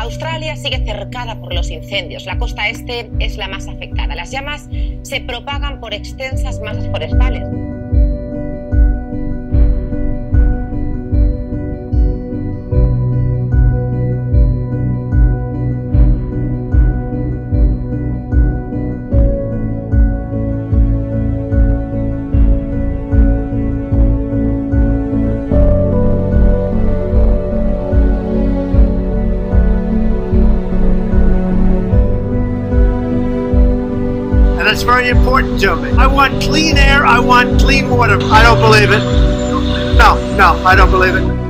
Australia sigue cercada por los incendios. La costa este es la más afectada. Las llamas se propagan por extensas masas forestales. It's very important to me. I want clean air, I want clean water. I don't believe it. No, no, I don't believe it.